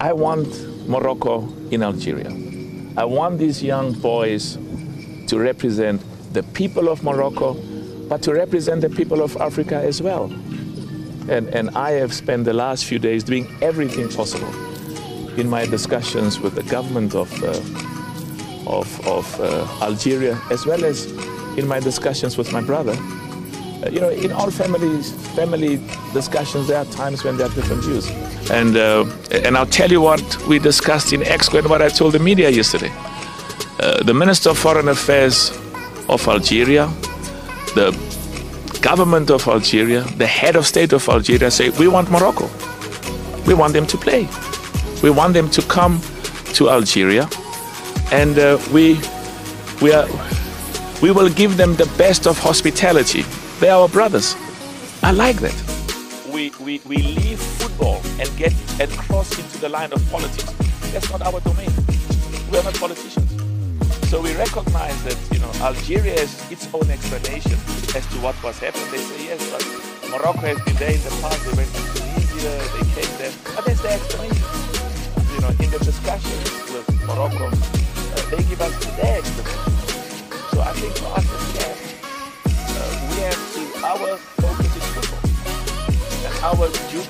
I want Morocco in Algeria. I want these young boys to represent the people of Morocco, but to represent the people of Africa as well. And, and I have spent the last few days doing everything possible in my discussions with the government of, uh, of, of uh, Algeria, as well as in my discussions with my brother. Uh, you know, in all families, family discussions, there are times when there are different views. And, uh, and I'll tell you what we discussed in EXCO and what I told the media yesterday. Uh, the Minister of Foreign Affairs of Algeria, the government of Algeria, the head of state of Algeria say, we want Morocco. We want them to play. We want them to come to Algeria and uh, we, we, are, we will give them the best of hospitality. They are our brothers. I like that. We, we, we leave football and get and cross into the line of politics. That's not our domain. We are not politicians. So we recognize that you know Algeria has its own explanation as to what was happening. They say yes, but Morocco has been there in the past. They went to Tunisia, they came there. But that's the explanation. You know, in the discussions with Morocco, uh, they give us their explanation. So I think for us to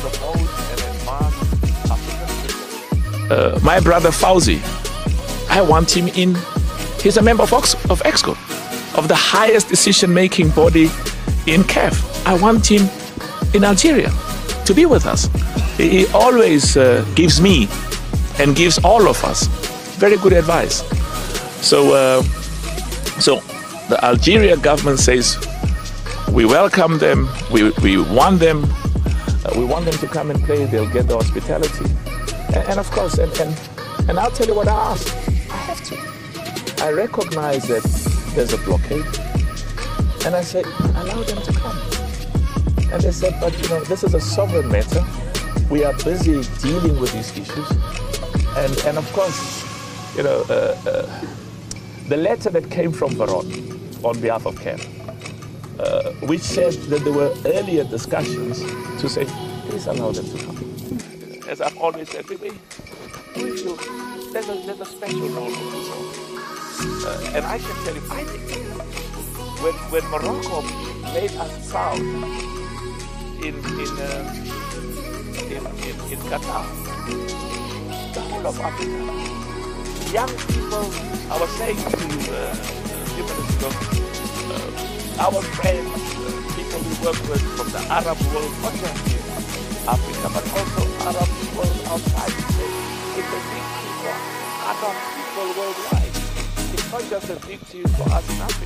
promote and advance African. Uh, my brother Fouzi I want him in. He's a member of, Ox, of EXCO, of the highest decision-making body in CAF. I want him in Algeria to be with us. He always uh, gives me and gives all of us very good advice. So, uh, so the Algeria government says we welcome them, we, we want them, uh, we want them to come and play. They'll get the hospitality, and, and of course, and, and and I'll tell you what I asked. I have to. I recognize that there's a blockade. And I said, allow them to come. And they said, but you know, this is a sovereign matter. We are busy dealing with these issues. And, and of course, you know, uh, uh, the letter that came from Veron on behalf of CAF, uh, which said that there were earlier discussions to say, please allow them to come. As I've always said, we, we feel there's a, there's a special role for people. Uh, and I can tell you, I think when, when Morocco made us proud in, in, uh, in, in, in Qatar, the whole of Africa, young people, I was saying to you uh, a few minutes ago, uh, our friends, people we work with from the Arab world, not just in Africa, but also Arab world outside, it's a big people, Arab people worldwide It's not just a deal for us in Africa.